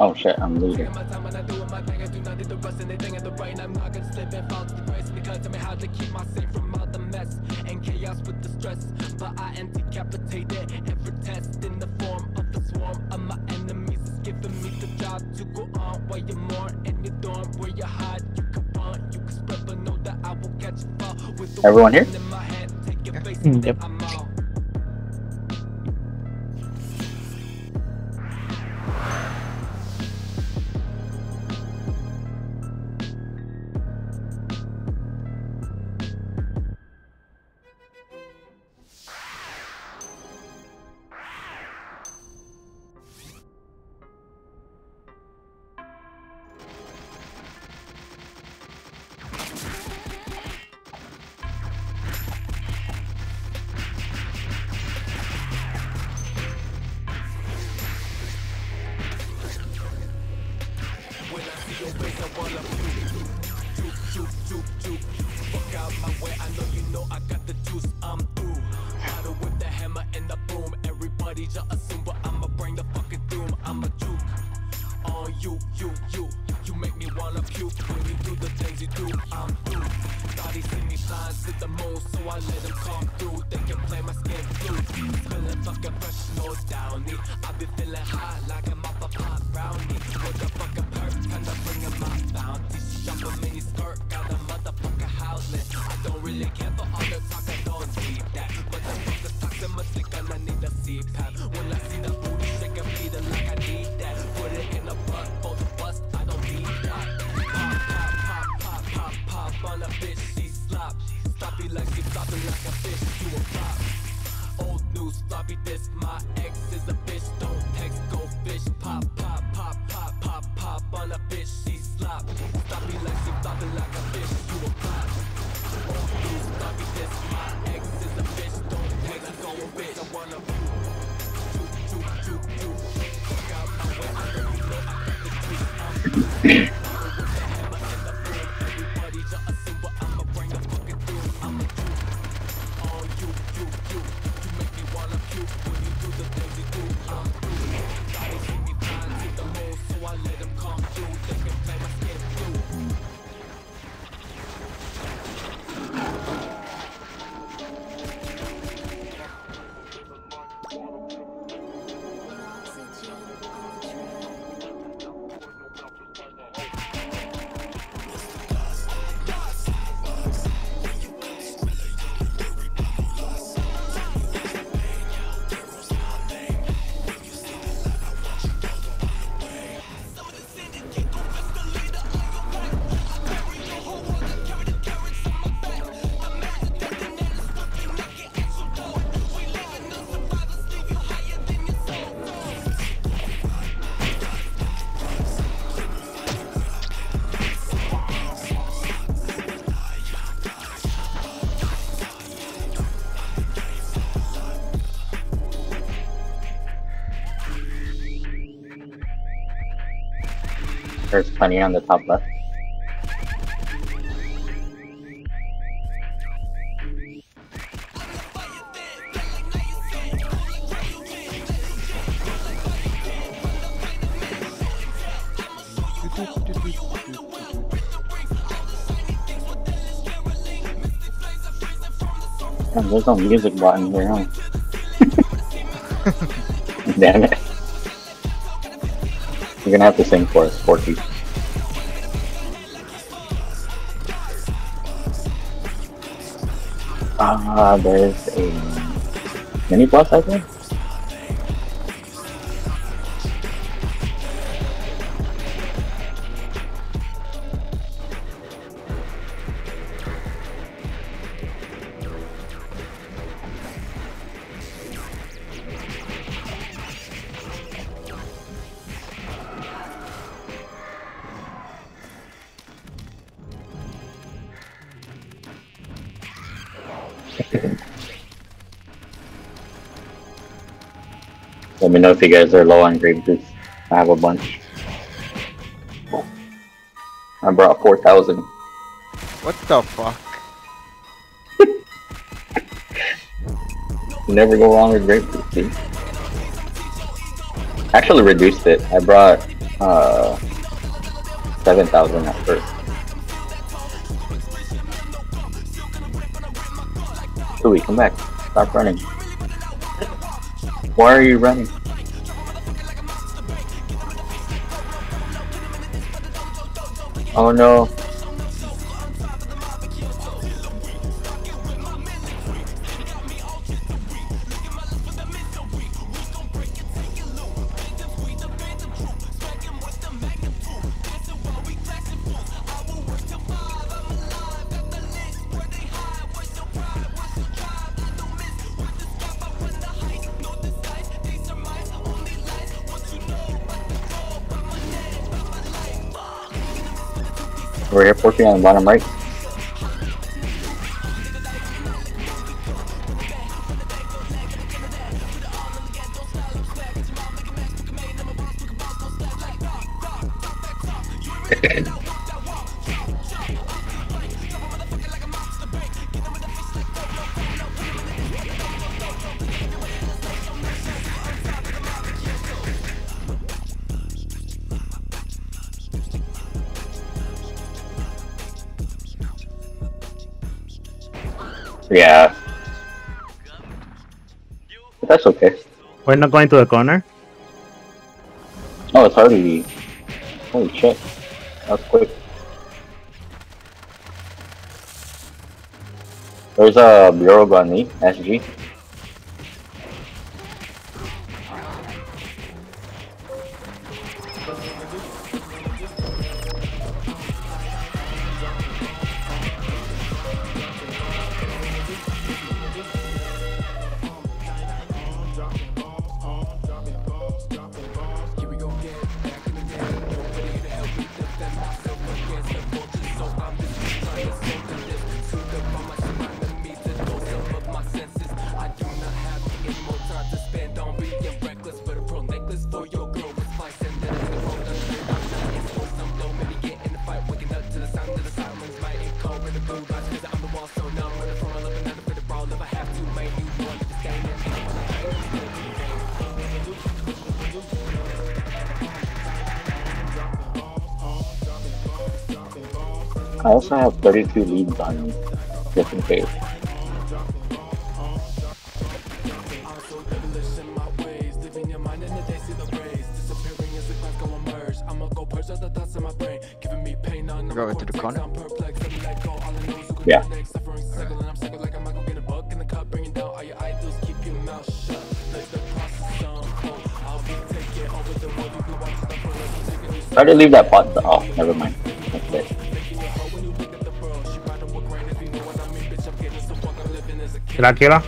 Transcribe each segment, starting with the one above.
Oh shit, I'm leaving. Everyone here? Hmm, yep. There's plenty on the top left. Damn, there's no music button here, huh? Damn it. You're gonna have to sing for us, Forky. Ah, there's a mini boss, I think. Me know if you guys are low on juice. I have a bunch. I brought 4,000. What the fuck? Never go wrong with grapefruit, see? Actually reduced it. I brought uh, 7,000 at first. Louis, come back. Stop running. Why are you running? Oh no. We're here porting on the bottom right. That's okay. We're not going to the corner. Oh, it's already. Holy shit. That was quick. There's a bureau gun me, SG. I also have 32 leads on just in case. Go into the corner. Yeah. Try to leave that bot. Oh, never mind. Kira, Kira.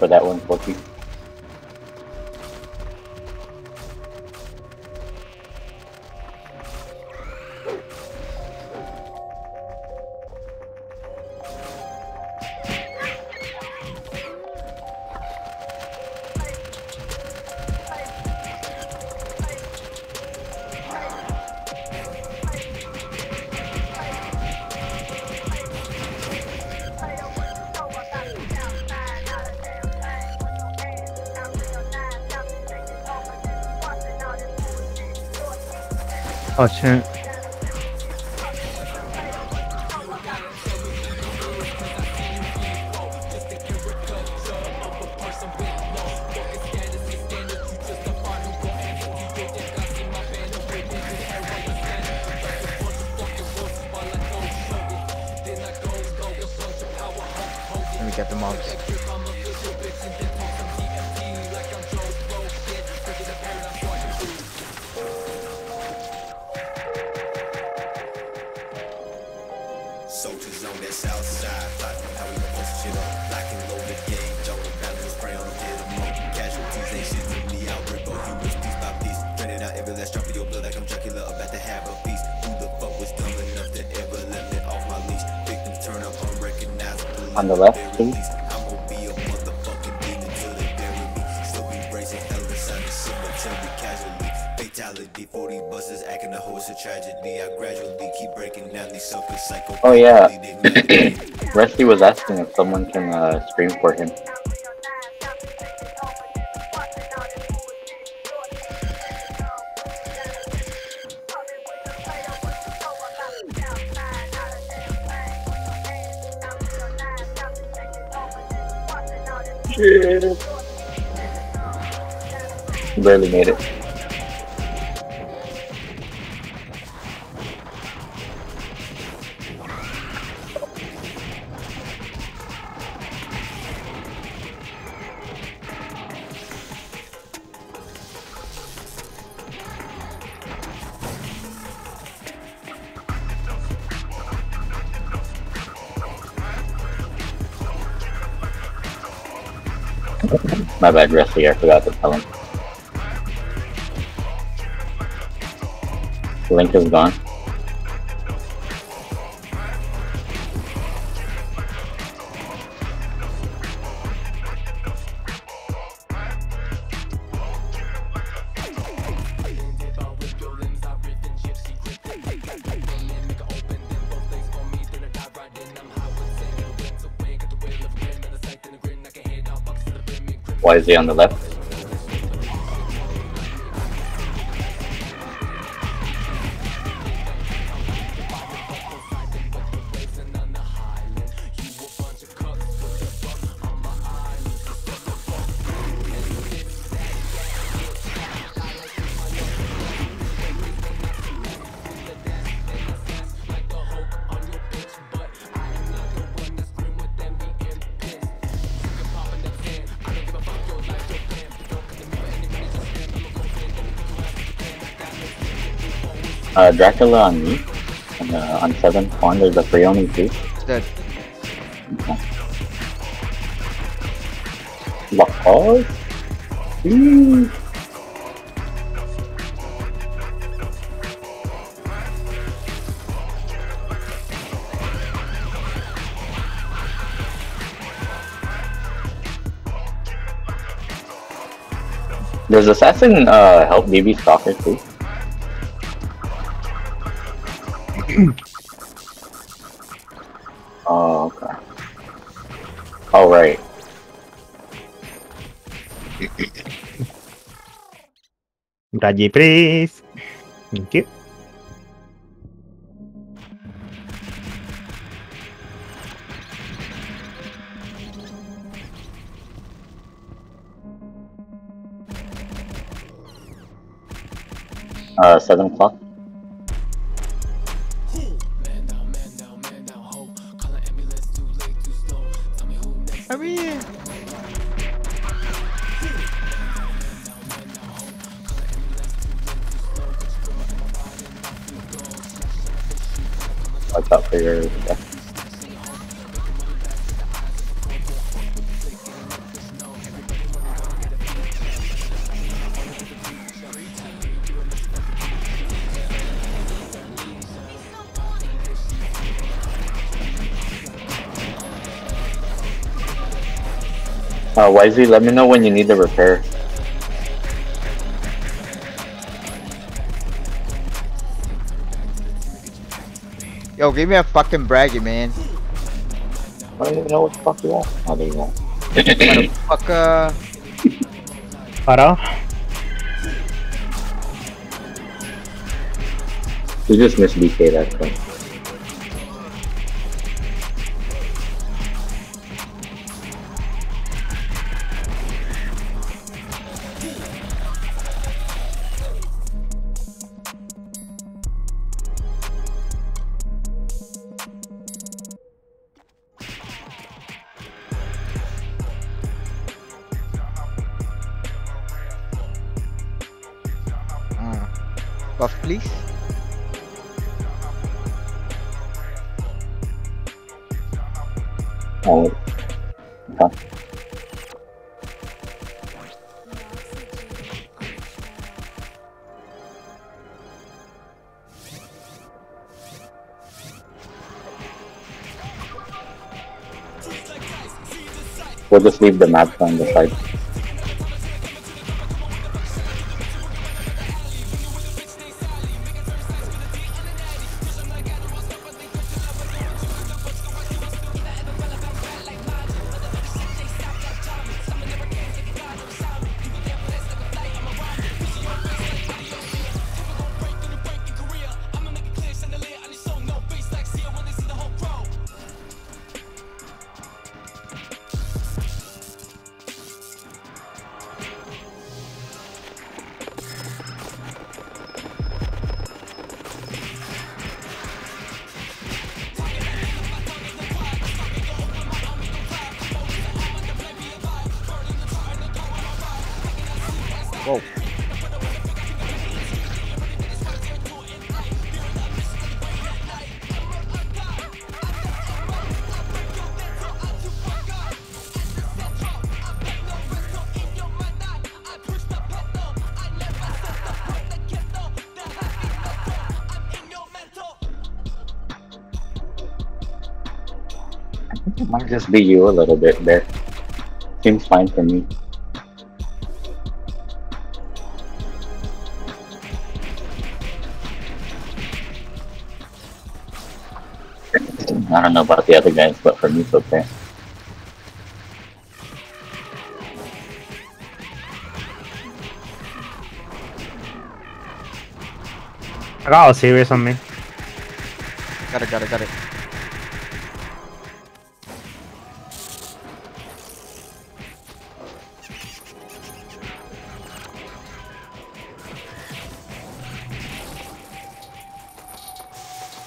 for that one, for Porky. 抱歉 Rusty was asking if someone can uh, scream for him. Barely made it. My bad, Rusty. I forgot to tell him. Link is gone. He on the left? Dracula on me. And, uh, on 7th spawn, there's a Phreeoni too. It's dead. Lock pause? Does Assassin uh, help BB Stalker too? Please. Thank you. Uh, 7 o'clock. Uh, Wisely, let me know when you need the repair. Yo, give me a fucking braggy, man. I don't even know what the fuck you want. Oh, there you go. Motherfucker. Para. You just missed BK, that's right. We'll just leave the map on the side. Be you a little bit there. Seems fine for me. I don't know about the other guys, but for me it's okay. I got serious on me. Got it, got it, got it.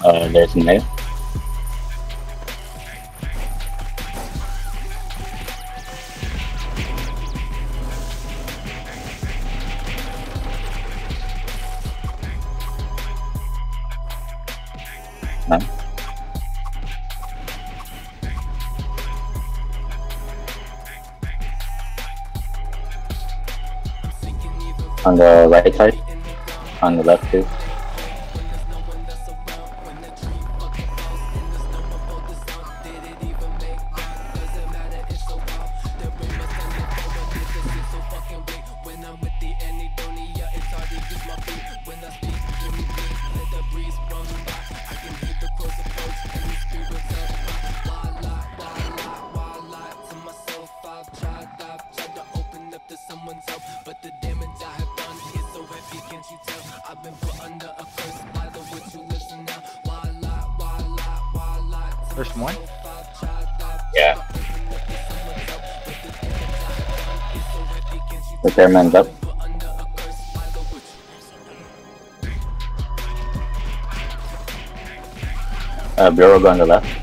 Uh, there's Nate. Nice. On the right side, on the left too. Repairman's up. Uh, Bureau go on the left.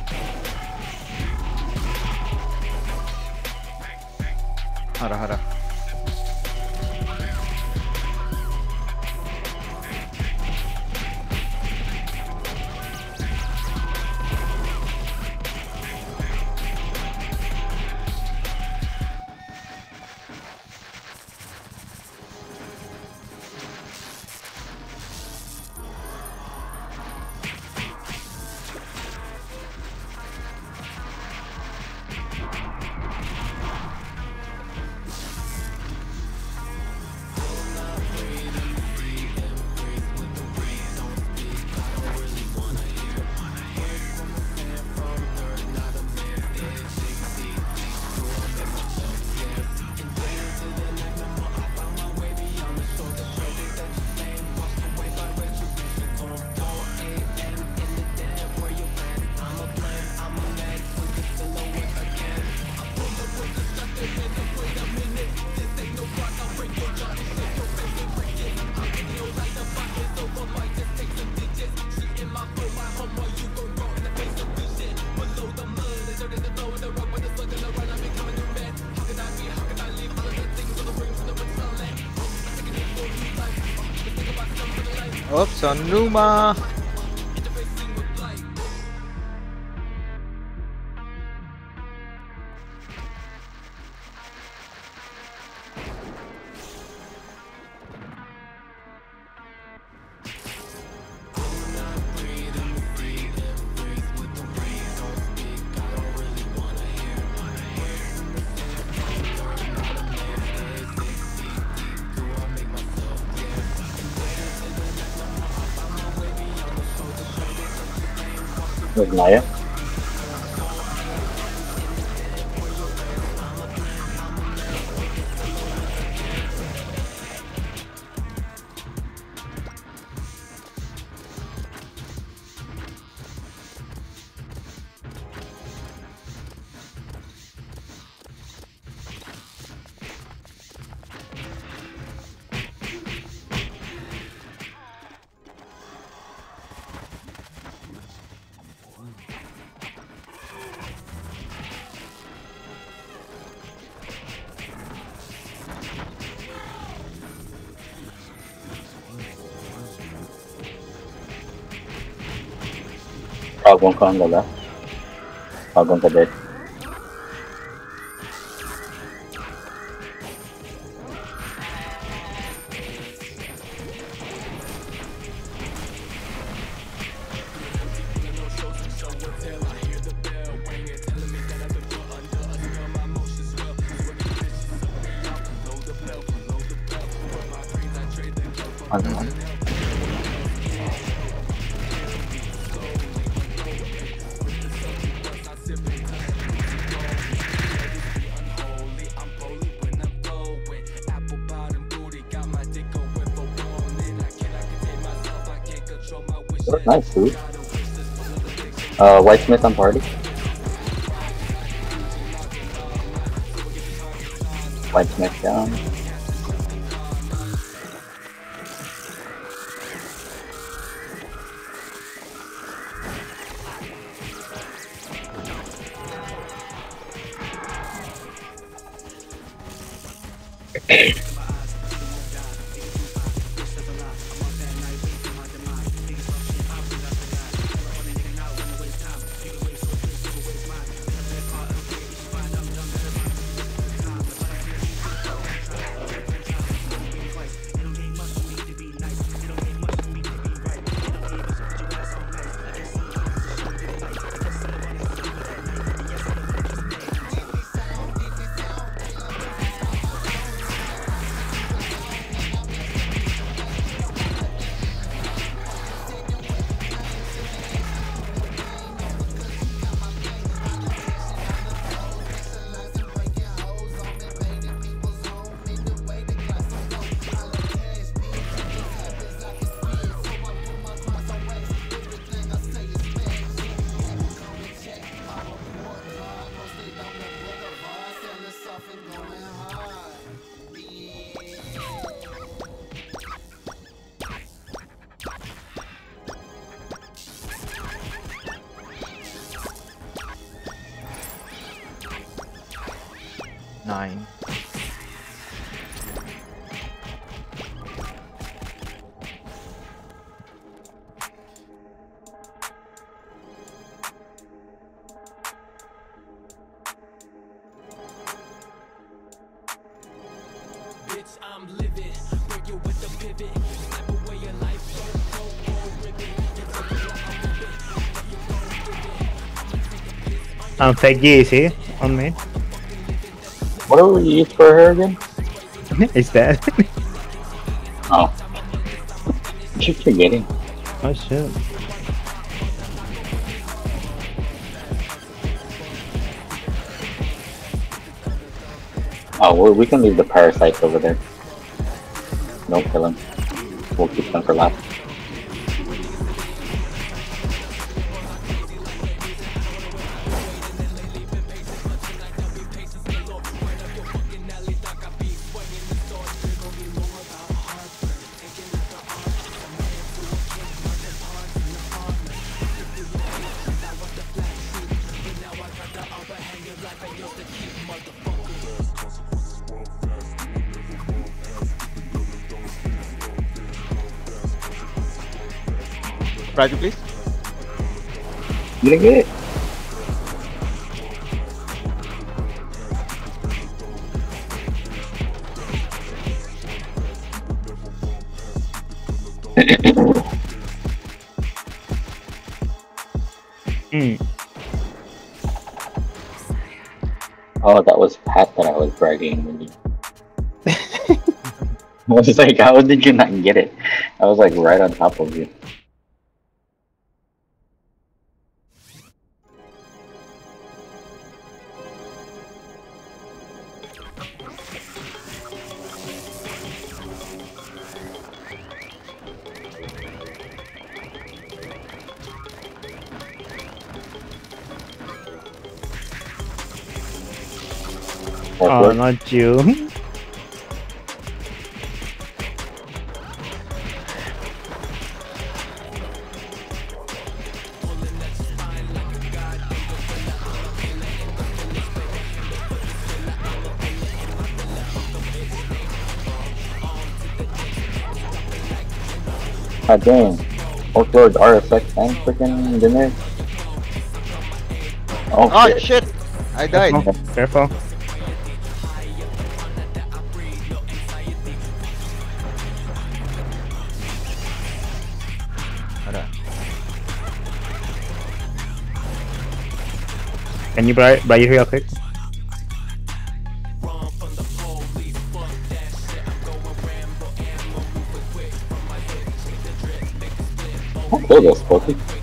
Oops, on Numa. Frog ka on the left. Frog ka dead. Uh, White Smith on party. White Smith down. Um, Peggy, see? On me. What do we use for her again? Is that? Oh. Keep forgetting. oh shit. Oh, well, we can leave the parasites over there. Don't kill them. Raju, please. You didn't get it? Hmm. Oh, that was Pat that I was bragging when you. I was like, how did you not get it? I was like right on top of you. Fourth ah, Oh, word. not you. God damn. Fourth word RSX and freaking dinner. Oh, Oh shit. shit! I died. Oh, careful. You buy buy real quick? Kill this, Pokey.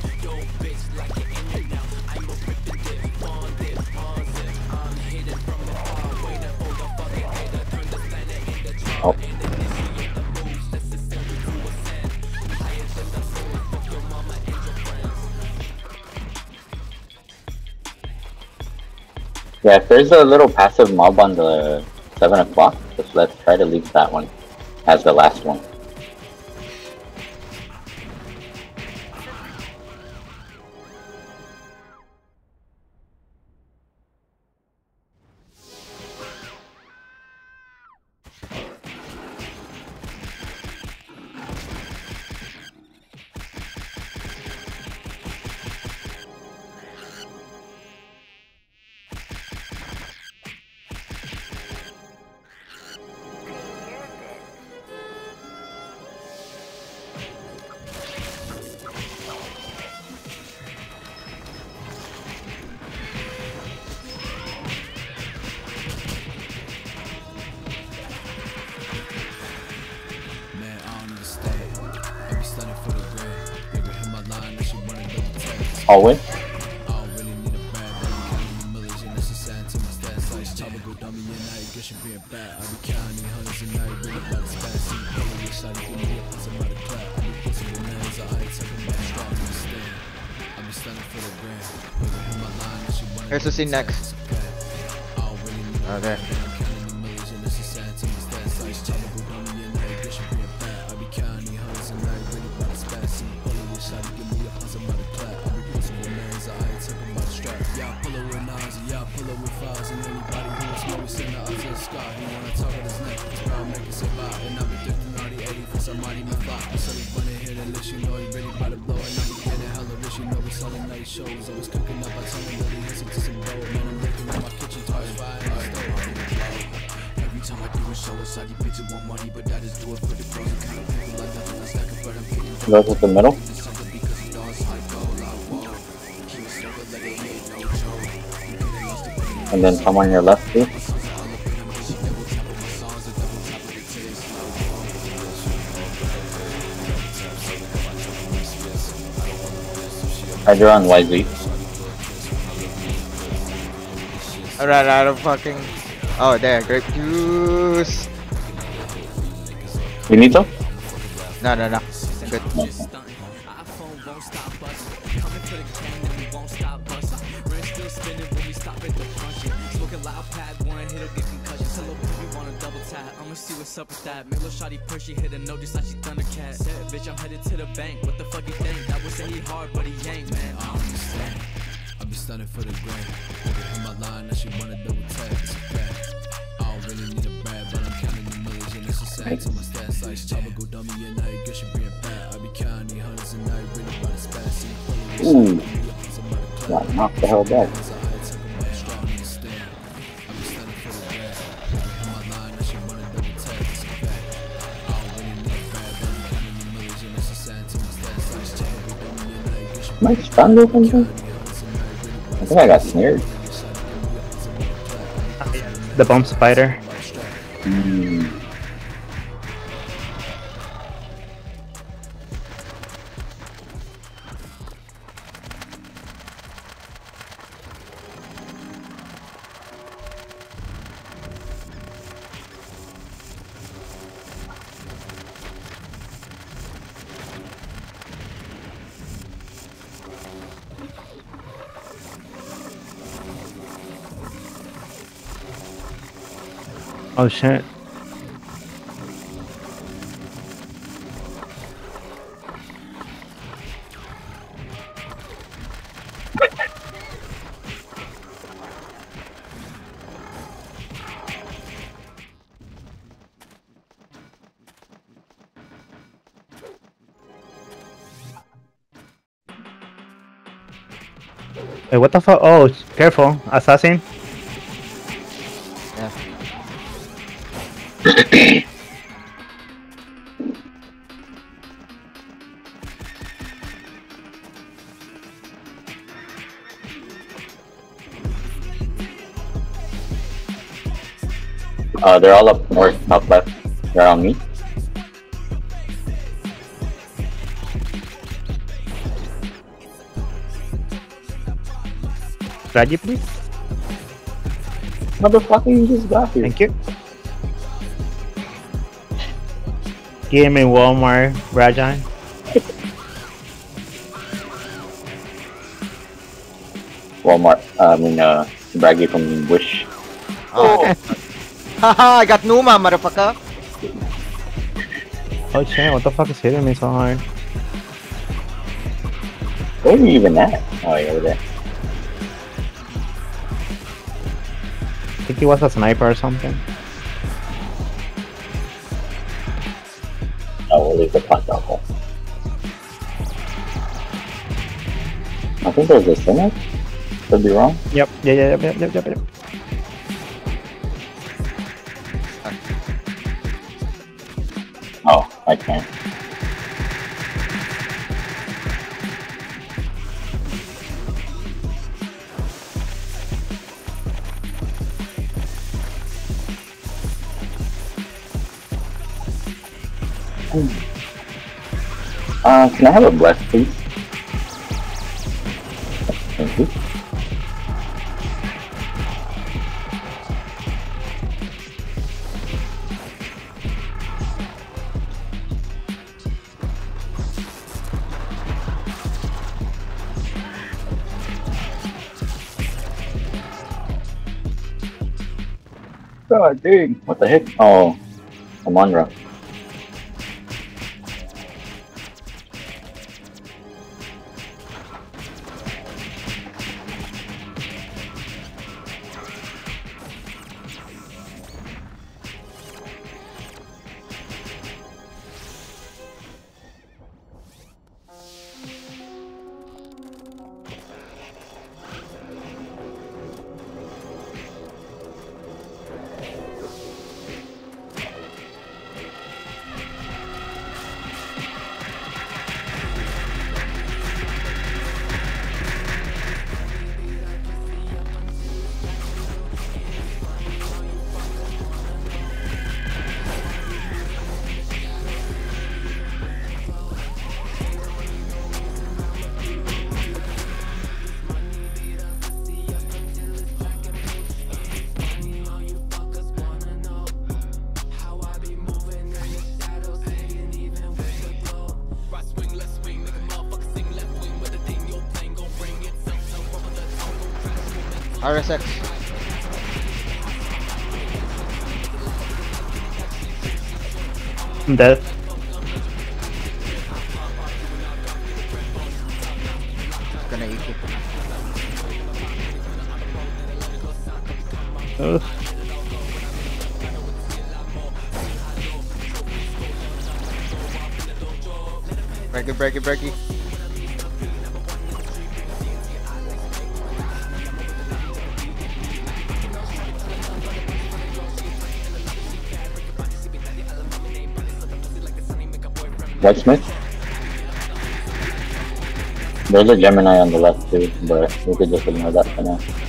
Yeah, if there's a little passive mob on the 7 o'clock, just let's try to leave that one as the last one. Already 80 for somebody my fly. So he wanna hit and let you know he ready by the blow. And I be getting hella rich, you know we selling night shows. Always cooking up, I tell him that he hits to some dough. Man, I'm looking at my kitchen, toys fire in the stove. Every time I do a show, it's like you bitch want money, but I just do it for the bros. And kind of people like nothing else that can but I'm getting Goes with the middle. something because he knows how to go. Like, whoa. Keep it simple, let it hit, no joke. You get lost to put And then come on your left too. Hydra on YZ. I ran out of fucking. Oh, there, grape juice. You need some? No, no, no. Good. What's up with that. Make little shawty push, she hit a note just like she Thundercat. Said, bitch, I'm headed to the bank. What the fuck you think? That was say he hard, but he ain't, man. I don't understand. I be stunning for the grand. Nigga hit my line, that shit wanna double tag. It's a fact. I don't really need a bag, but I'm counting the millions and it's a sad to my stats. Like Chopper go dummy and I ain't gushing being bad. I be counting hundreds and I ain't really about to spaz. See, Ooh. me a piece of my clap. Got knocked the hell back. And I ain't Am I stunned or something? I think I got snared. The bomb spider. Hmm. Oh shit. Hey, what the fuck? Oh, careful, assassin. Uh, they're all up north, top left. They're on me. Raji, please. Motherfucker, you just got here. Thank you. Give me Walmart, Rajan. Walmart. I mean, uh, Bragi from Wish. Haha, I got Numa, motherfucker. Oh shit, what the fuck is hitting me so hard? Where are you even at? Oh, yeah, over there. I think he was a sniper or something. Oh, we'll leave the pot alcohol. I think there's a sinner. Could be wrong. Yep, yeah, yeah, yep, yep, yep, yep, yep. Can I have a bless, please? Thank you. God dang. What the heck? Oh, Amon Ra. RSX. I'm dead. Gonna eat it. Ugh. Break it, break Whitesmith? There's a Gemini on the left too, but we could just ignore that for now.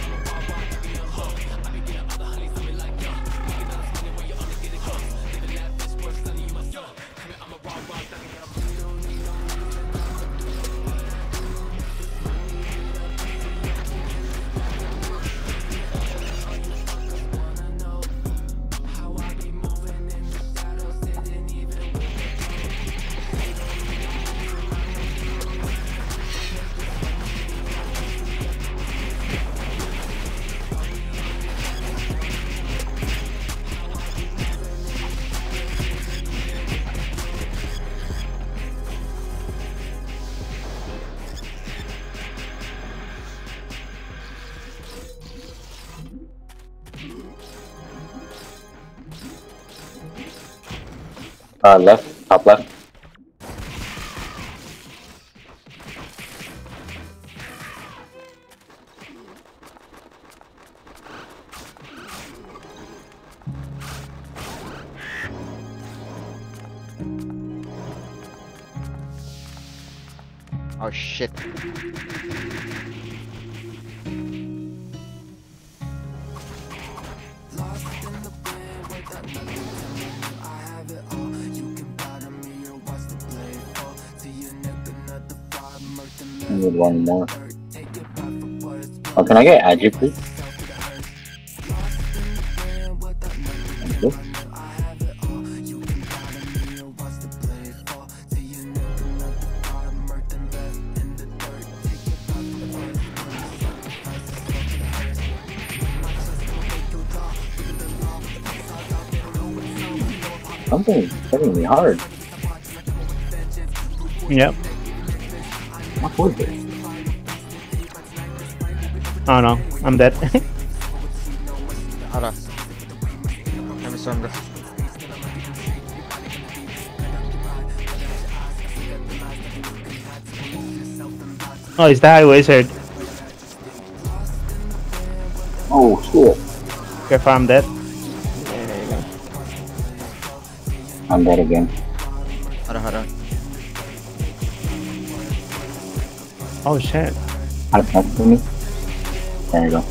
Uh, left, more. Oh, can I get Agi, please? I'm dead. Hold on. Let me some. oh, it's the high wizard. Oh shit. If I'm dead. I'm dead again. Hold on, hold on. Oh shit. How to next to me? There you go.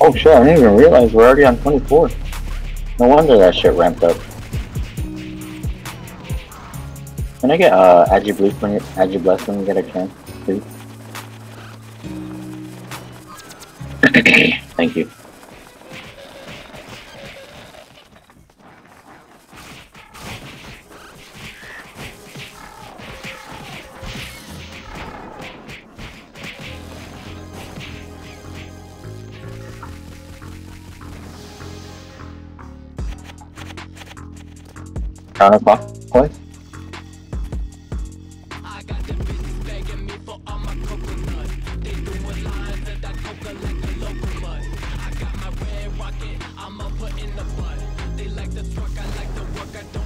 Oh shit, I didn't even realize we're already on 24. No wonder that shit ramped up. Can I get uh Agi Blue when you Agi Bless when you get a chance, please? Thank you. Counterclockwise?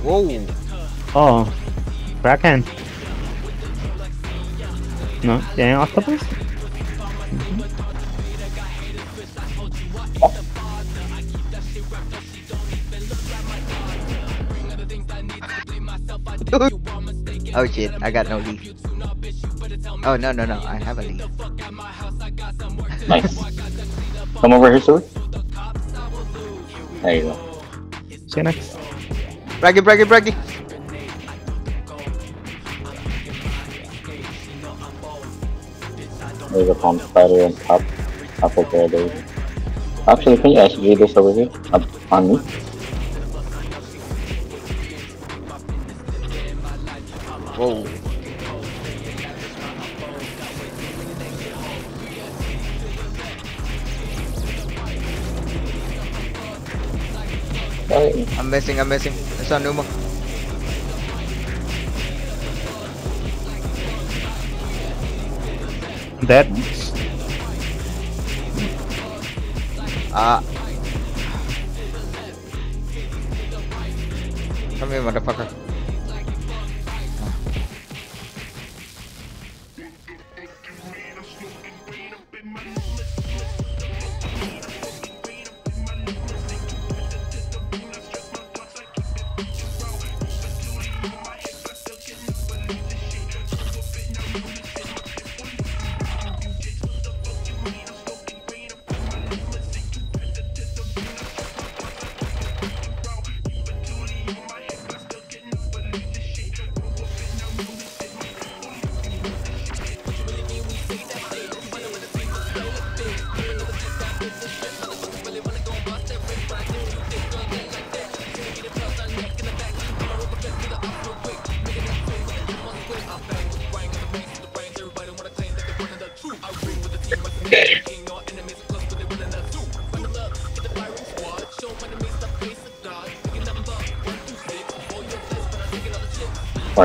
Whoa. Oh. Kraken. No, yeah, octopus? Oh shit, I got no leaf. Oh no no no, I have a leaf. Nice. Come over here, Sully. There you go. See you next. Bragi Bragi Bragi. There's a palm spider on top. Top of there, there. Actually, can you SG this over here? Up on me? Missing, I'm missing. It's on Numa. Dead. Ah. Come here, motherfucker.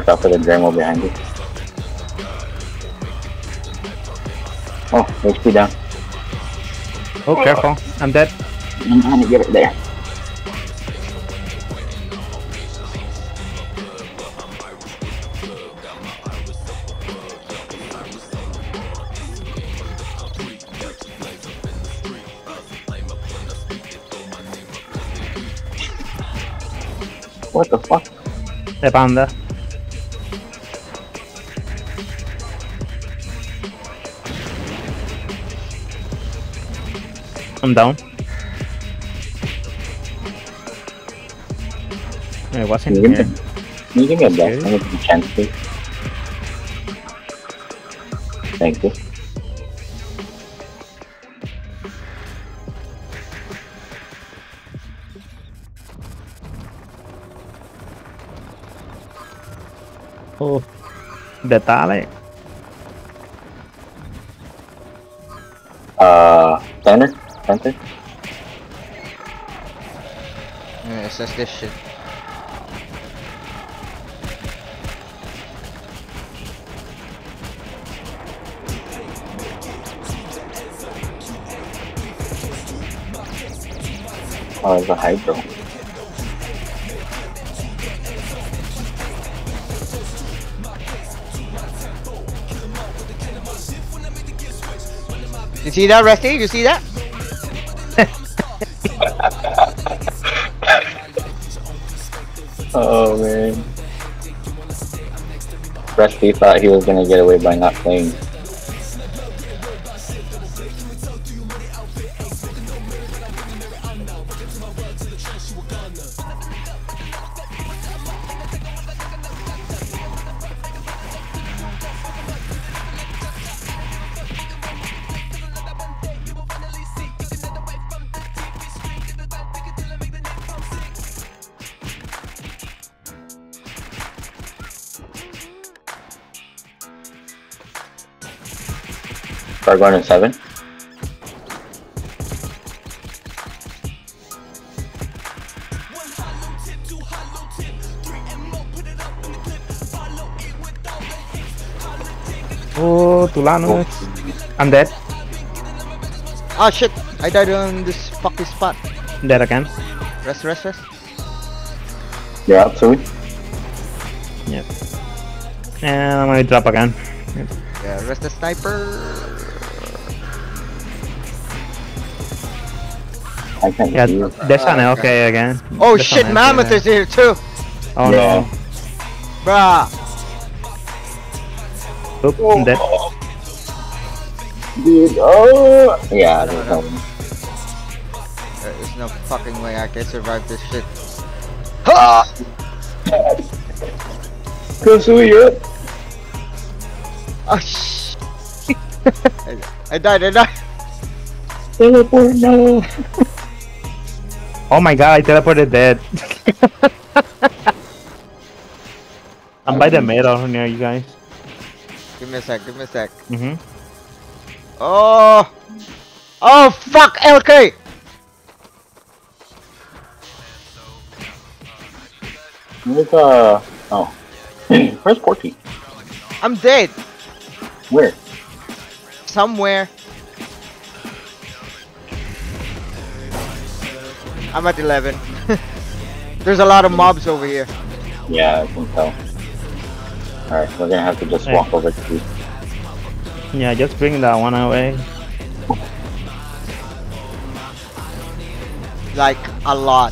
Out for the Dremel behind you. Oh, HP down. Oh, careful. I'm dead. I'm trying to get it there. What the fuck? The panda. I'm down. It wasn't you here. can you give me a blast? Okay. I need a chance, please. Thank you. Oh, detale. Uh, Center? Yeah, assess this shit. Oh, it's a hydro. You see that, Rusty? You see that? Rusty thought he was gonna get away by not playing. Start going in seven. Oh, Tulanus. Oh. I'm dead. Oh shit! I died on this fucking spot. Dead again. Rest, rest, rest. You're up, Sui. Yep. And I'm gonna drop again. Yeah, rest the sniper. I can't Yeah, see you. there's an Ah, okay. LK again. Oh There's shit, Mammoth is here too. Oh Yeah. no. Bruh. Oop, I'm dead. Dude, oh! Yeah, there's no. no one. There is no fucking way I can survive this shit. Ha! Go, Sui, you're up. Oh sh. I, I died, I died. Teleport, no! Oh my god, I teleported dead. I'm by the middle near you guys. Give me a sec, give me a sec. Mm-hmm. Oh! Oh fuck, LK! Where's, uh, oh. Where's Porky? I'm dead. Where? Somewhere. I'm at 11. There's a lot of mobs over here. Yeah, I can tell. Alright, we're gonna have to just Hey. walk over to you. Yeah, just bring that one away. Like, a lot.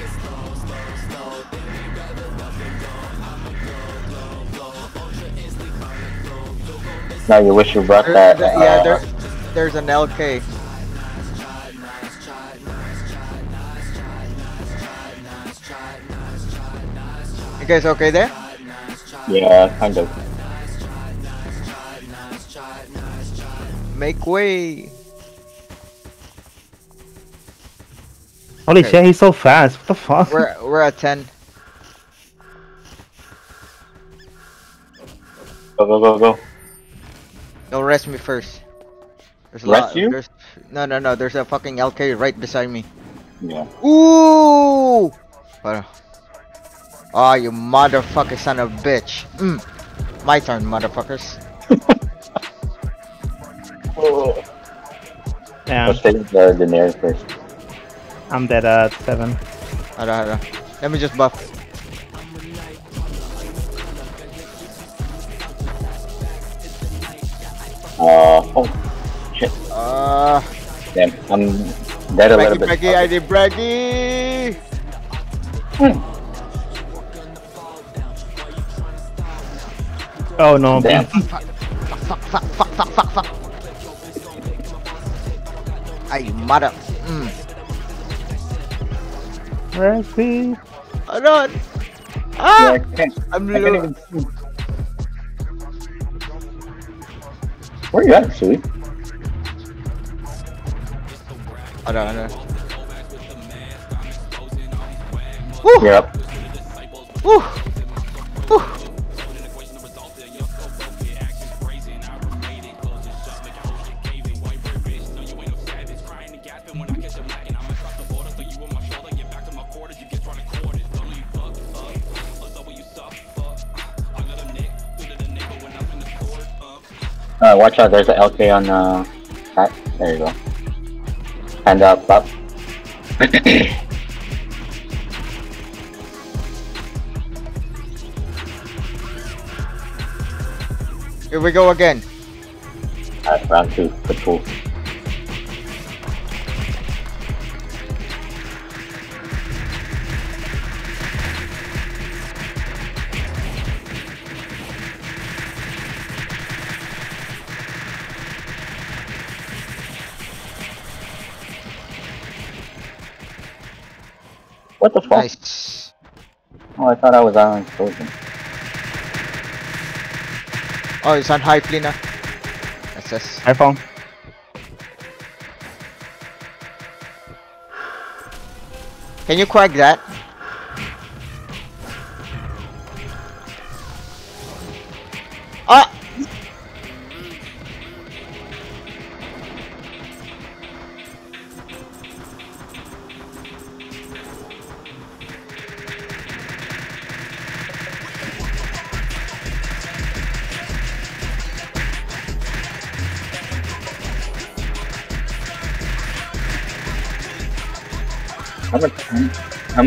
Now you wish you brought there, that. Yeah, uh, there, there's an LK. You guys okay there? Yeah, kind of. Make way! Holy okay. shit, he's so fast. What the fuck? We're, we're at 10. Go, go, go, go. No, rest me first. There's a Rest lot. you? There's no, no, no. There's a fucking LK right beside me. Yeah. Ooh! What? Oh, you motherfucker son of a bitch. Mm. My turn, motherfuckers. Yeah, Let's take the Daenerys first. I'm dead at seven. Hold on, hold on. Let me just buff. Uh, oh, shit. Uh, Damn, I'm dead a little bit. Bragi, I did Bragi. Oh no, Damn. Fuck, fuck, fuck, fuck, fuck, fuck. Ay, mother. Mm. Where's he? Hold on. Yeah, Ah! I can't, I'm I can't low. even Where you at? Hold on, hold on. Woo! Woo! Woo! Watch out, there's an LK on, uh, hat. There you go. Hand up, up. Here we go again. Alright, round two. Good pool. I thought I was on frozen. Oh, it's on high plane na. SS. iPhone. Can you crack that?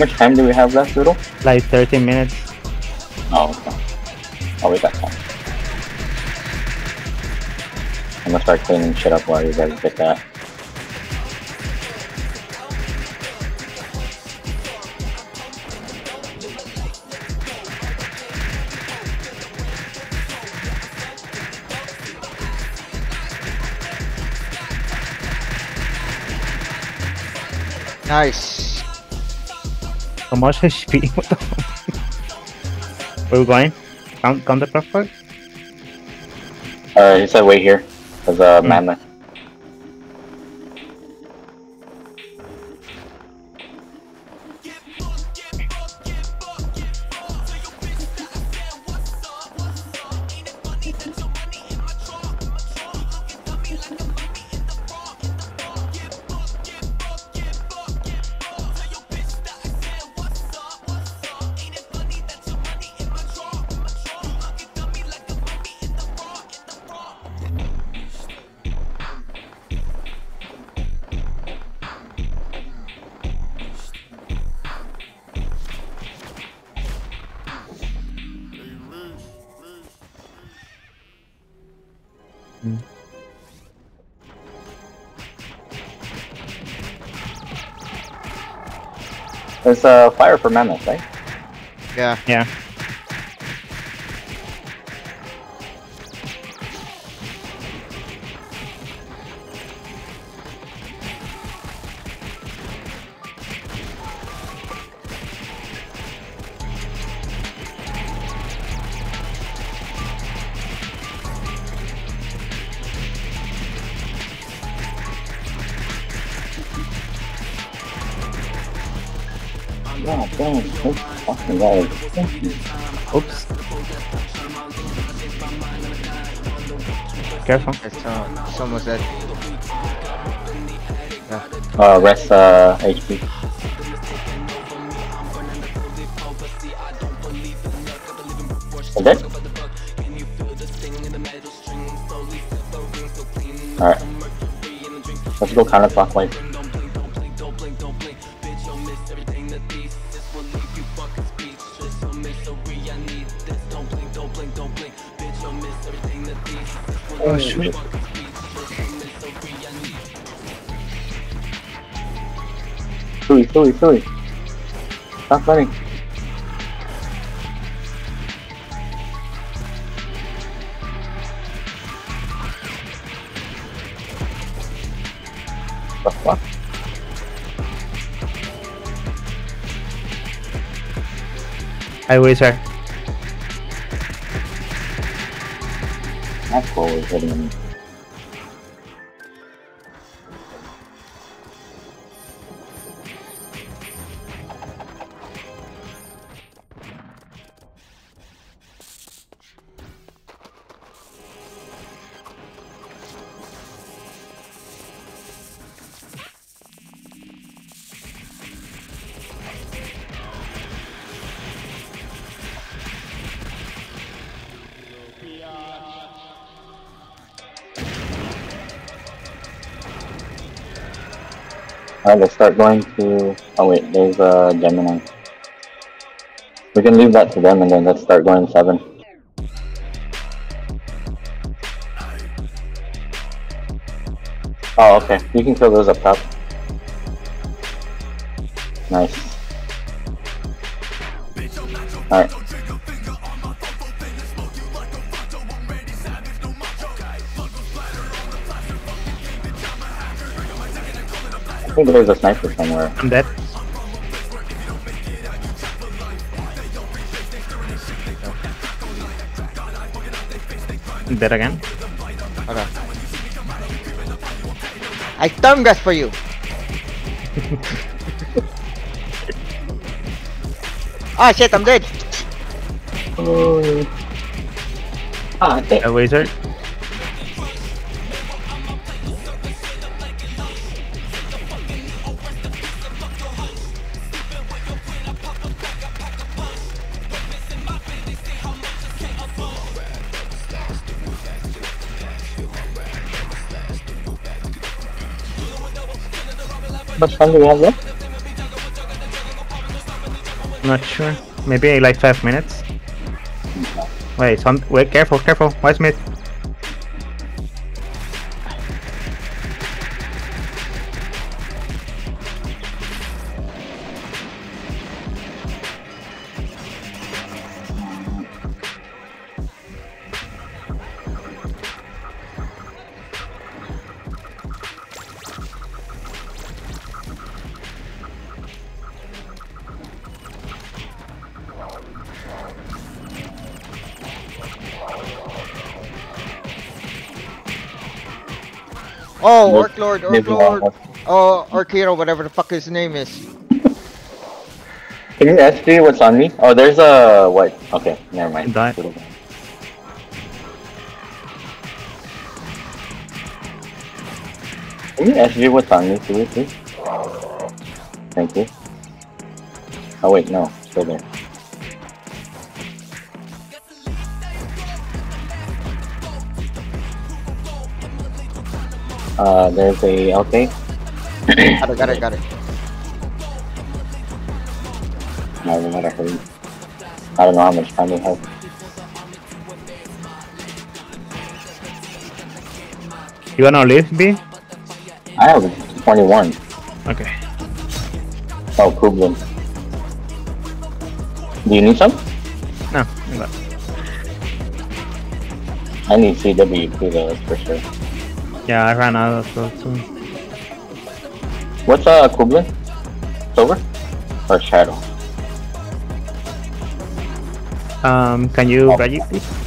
Much time do we have left, Doodle? Like 13 minutes. Oh, okay. Oh, we got time. I'm gonna start cleaning shit up while you guys get that. Nice. How much HP? What the fuck? Where we going? Count, count the perfect? Uh, he said wait here. There's a Hmm. mammoth. There's a fire for mammoth, right? Yeah. Yeah. God damn, this fucking guy is stinky. Oops. Careful. It's, uh, it's almost dead. Uh, rest, uh, HP. Is it? Alright. Let's go counterclockwise. Suey, Suey. Stop running. The fuck? I. That's what was hitting me. Alright, let's start going to. Oh wait, there's uh, Gemini. We can leave that to them and then let's start going seven. Oh, okay. You can kill those up top. Nice. Alright. I think there's a sniper somewhere. I'm dead. I'm dead again. Okay. I thumb gas for you. ah shit, I'm dead. Oh. Ah, okay. A wizard. We have left? Not sure. Maybe like five minutes. Wait, some wait, careful, careful. Wise mid. Lord, Orc Lord. Oh, Orc Hero, whatever the fuck his name is. Can you ask me what's on me? Oh, there's a what? Okay, never mind. Died. Can you SG what's on me, please? please? Thank you. Oh wait, no, still there. Uh, there's a LK. Got it, got it, got it. I don't know how to hurry. I don't know how much time we have. You wanna leave, B? I have 21. Okay. Oh, Kublin. Do you need some? No, I'm good. I need CW too, though, that's for sure. Yeah, I ran out of those too. What's uh Kublin? Silver? Or Shadow? Um, can you Oh. Please?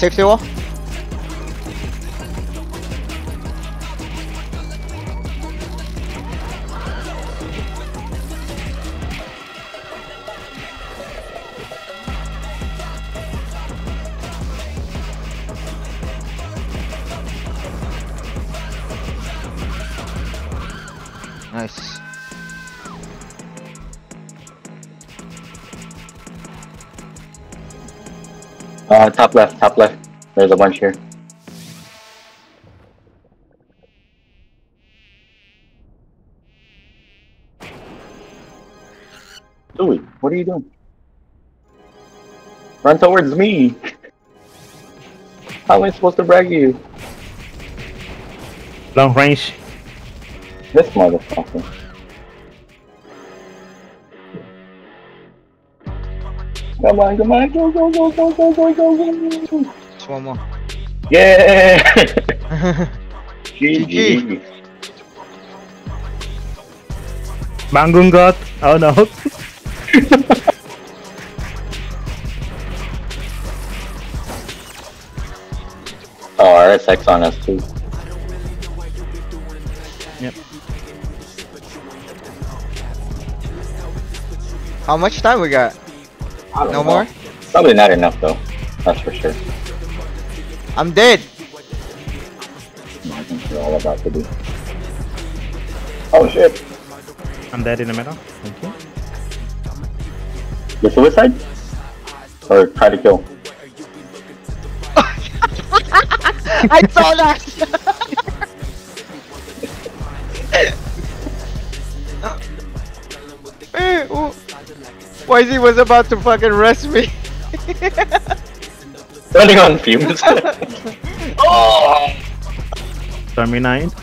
Safety wall. Nice. Uh, top left, top left. There's a bunch here. Louis, what are you doing? Run towards me! How am I supposed to brag you? Long range. This motherfucker. Come on, come on, go, go, go, go, go, go, go, go. Just one more. Yeah! GG. Bangungot. Oh no. Oh, RSX on us too. yep. How much time we got? I don't No know. more? Probably not enough though. That's for sure. I'm dead. I think we're all about to do. Oh shit! I'm dead in the middle. Thank you. The suicide? Or try to kill? I saw that. Eh, oh. YZ was about to fucking arrest me. Running on fumes. oh! Stormy Knight.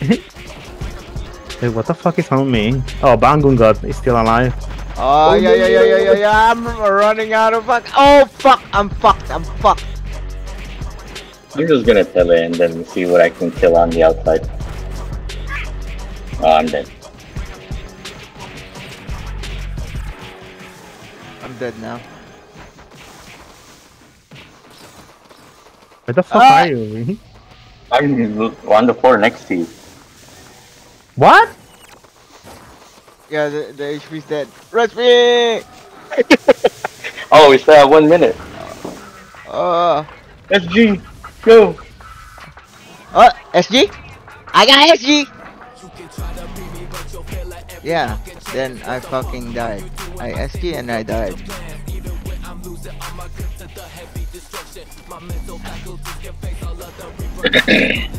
Wait, what the fuck is on me? Oh, Bangungot is still alive. Oh, yeah, yeah, yeah, yeah, yeah, yeah. I'm running out of fuck. Oh, fuck. I'm fucked. I'm fucked. I'm just gonna tell it and then see what I can kill on the outside. Oh, I'm dead. Dead now. Where the fuck Ah! are you? I'm on the floor next to you. What? Yeah, the, the HP's dead. Rush me! Oh, we still have one minute. Uh, SG, go! uh, SG? I got SG! Yeah, then I fucking died. I SG and I died.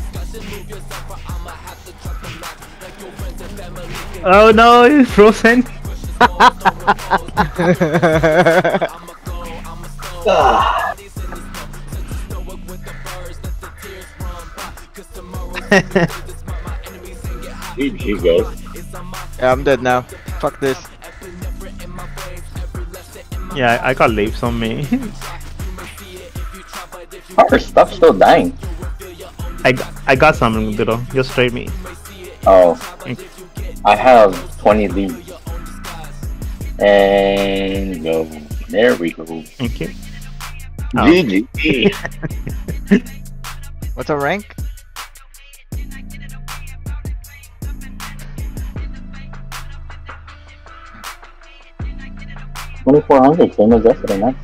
Oh no, he's frozen. GG, guys. yeah, I'm dead now. Fuck this. Yeah, I got leaves on me. Our stuff's still dying. I, got- I got some little. Just trade me. Oh, I have 20 leaves. And go. There we go. Thank you. Oh. GG. What's our rank? Twenty-four hundred, same as yesterday, nice.